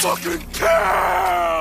fucking care!